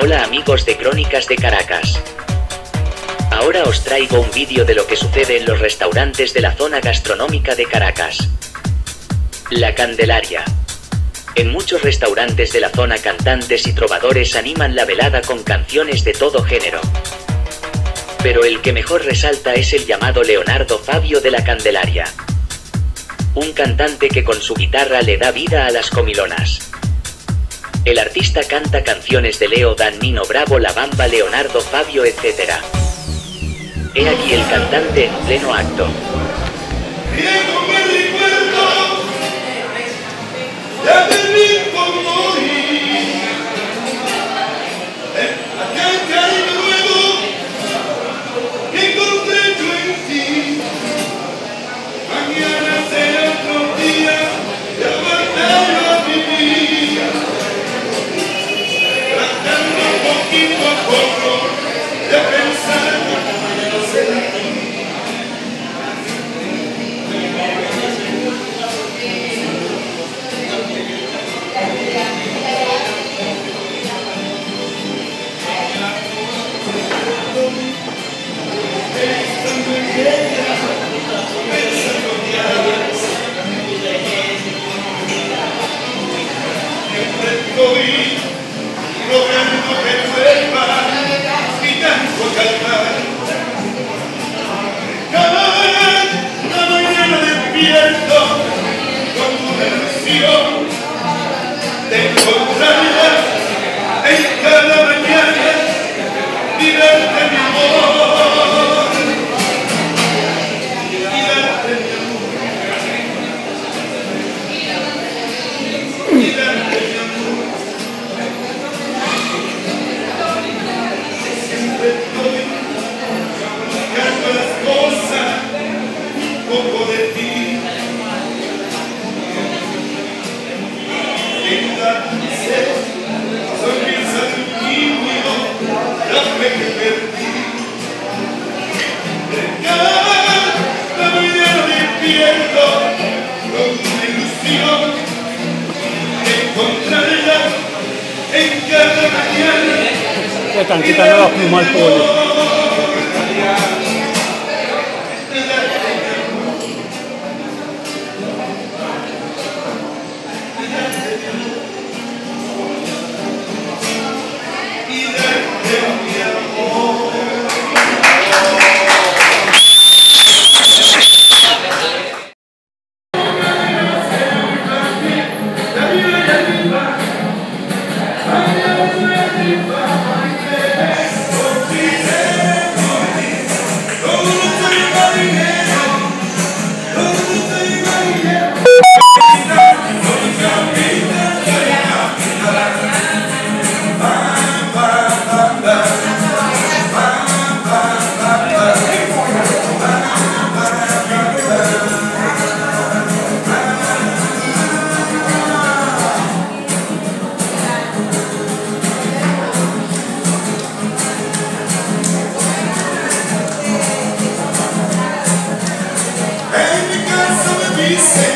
Hola amigos de Crónicas de Caracas. Ahora os traigo un vídeo de lo que sucede en los restaurantes de la zona gastronómica de Caracas. La Candelaria. En muchos restaurantes de la zona cantantes y trovadores animan la velada con canciones de todo género. Pero el que mejor resalta es el llamado Leonardo Fabio de la Candelaria. Un cantante que con su guitarra le da vida a las comilonas. El artista canta canciones de Leo Dan Nino Bravo La Bamba Leonardo Fabio etc. He aquí el cantante en pleno acto. holy Jätän sitä naappimaitoon. we